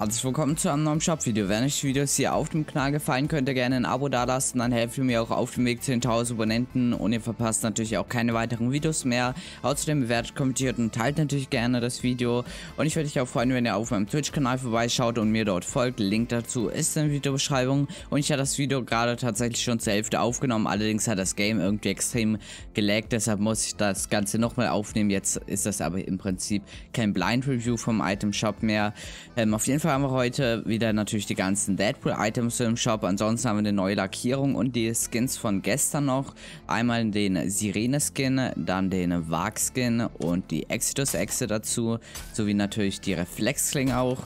Herzlich willkommen zu einem neuen Shop-Video. Wenn euch die Videos hier auf dem Kanal gefallen, könnt ihr gerne ein Abo dalassen. Dann helft ihr mir auch auf dem Weg zu den 1000 Abonnenten und ihr verpasst natürlich auch keine weiteren Videos mehr. Außerdem bewertet, kommentiert und teilt natürlich gerne das Video. Und ich würde mich auch freuen, wenn ihr auf meinem Twitch-Kanal vorbeischaut und mir dort folgt. Link dazu ist in der Videobeschreibung. Und ich habe das Video gerade tatsächlich schon zur Hälfte aufgenommen. Allerdings hat das Game irgendwie extrem gelaggt. Deshalb muss ich das Ganze nochmal aufnehmen. Jetzt ist das aber im Prinzip kein Blind-Review vom Item-Shop mehr. Ähm, auf jeden Fall haben wir heute wieder natürlich die ganzen Deadpool-Items im Shop. Ansonsten haben wir eine neue Lackierung und die Skins von gestern noch. Einmal den Sirene-Skin, dann den Varg-Skin und die Exodus-Echse dazu. Sowie natürlich die Reflexklinge auch.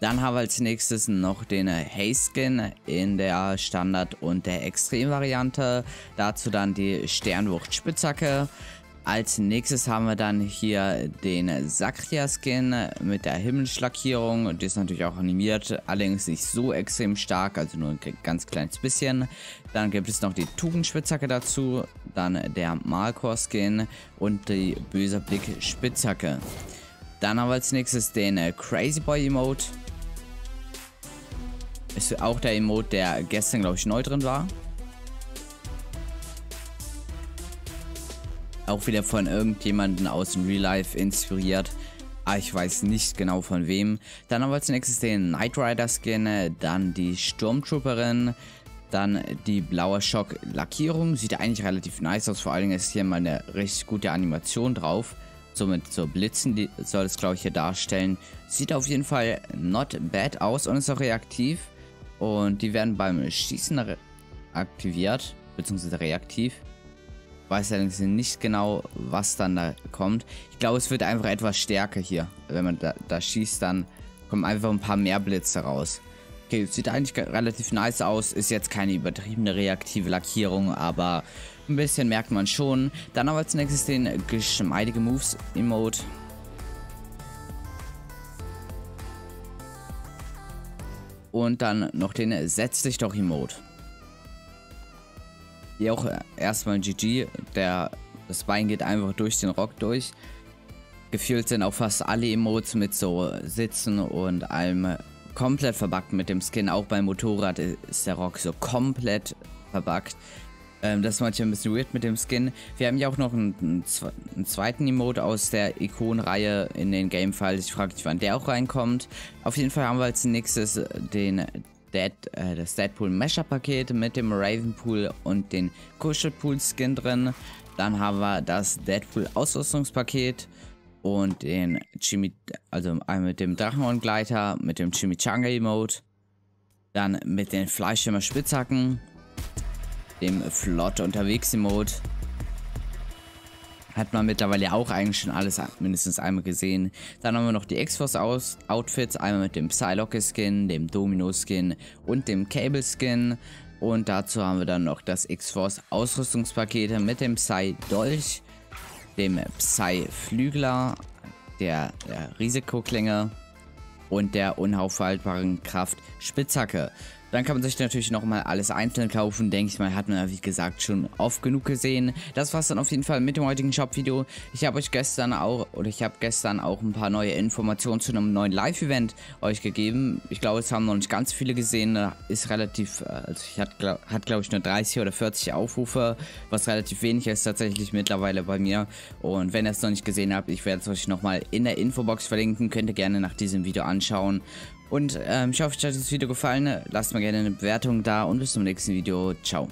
Dann haben wir als nächstes noch den Haze-Skin in der Standard- und der Extrem-Variante. Dazu dann die Sternwucht-Spitzhacke. Als nächstes haben wir dann hier den Sakria-Skin mit der Himmelschlackierung. Die ist natürlich auch animiert, allerdings nicht so extrem stark, also nur ein ganz kleines bisschen. Dann gibt es noch die Tugendspitzhacke dazu, dann der Malkor-Skin und die Böser Blick Spitzhacke. Dann haben wir als nächstes den Crazy Boy Emote. Ist auch der Emote, der gestern, glaube ich, neu drin war. Auch wieder von irgendjemandem aus dem Real Life inspiriert. Ah, ich weiß nicht genau von wem. Dann haben wir als nächstes den Knight Rider Skin, dann die Sturmtrooperin, dann die blaue Schock Lackierung. Sieht eigentlich relativ nice aus, vor allen Dingen ist hier mal eine richtig gute Animation drauf. Somit so Blitzen die soll es glaube ich hier darstellen. Sieht auf jeden Fall not bad aus und ist auch reaktiv. Und die werden beim Schießen aktiviert, beziehungsweise reaktiv weiß allerdings nicht genau, was dann da kommt. Ich glaube, es wird einfach etwas stärker hier. Wenn man da, da, schießt, dann kommen einfach ein paar mehr Blitze raus. Okay, sieht eigentlich relativ nice aus. Ist jetzt keine übertriebene reaktive Lackierung, aber ein bisschen merkt man schon. Dann haben wir als nächstes den geschmeidige Moves Emote. Und dann noch den Setz dich doch Emote. Hier auch erstmal ein GG. Der, das Bein geht einfach durch den Rock durch. Gefühlt sind auch fast alle Emotes mit so Sitzen und allem komplett verbuggt mit dem Skin. Auch beim Motorrad ist der Rock so komplett verbuggt. Ähm, das ist manchmal ein bisschen weird mit dem Skin. Wir haben ja auch noch einen, einen zweiten Emote aus der Ikonenreihe in den Game-Files. Ich frage mich, wann der auch reinkommt. Auf jeden Fall haben wir als nächstes den Dead, äh, das Deadpool Mesher Paket mit dem Ravenpool und den Kuschelpool Skin drin. Dann haben wir das Deadpool Ausrüstungspaket und den Chimi, also einmal mit dem Drachenhorngleiter, mit dem Chimichanga Emote, dann mit den Fleischschimmer Spitzhacken, dem Flott unterwegs Emote hat man mittlerweile auch eigentlich schon alles mindestens einmal gesehen. Dann haben wir noch die X-Force Outfits, einmal mit dem Psylocke Skin, dem Domino Skin und dem Cable Skin. Und dazu haben wir dann noch das X-Force Ausrüstungspaket mit dem Psy Dolch, dem Psy Flügler, der, der Risikoklinge und der unaufhaltbaren Kraft Spitzhacke. Dann kann man sich natürlich nochmal alles einzeln kaufen. Denke ich mal, hat man ja wie gesagt schon oft genug gesehen. Das war's dann auf jeden Fall mit dem heutigen Shop-Video. Ich habe euch gestern auch, oder ich habe gestern auch ein paar neue Informationen zu einem neuen Live-Event euch gegeben. Ich glaube, es haben noch nicht ganz viele gesehen. Ist relativ, also ich hat, hat glaube ich nur 30 oder 40 Aufrufe, was relativ wenig ist tatsächlich mittlerweile bei mir. Und wenn ihr es noch nicht gesehen habt, ich werde es euch nochmal in der Infobox verlinken. Könnt ihr gerne nach diesem Video anschauen. Und ähm, ich hoffe, euch hat dieses Video gefallen. Lasst mal gerne eine Bewertung da und bis zum nächsten Video. Ciao.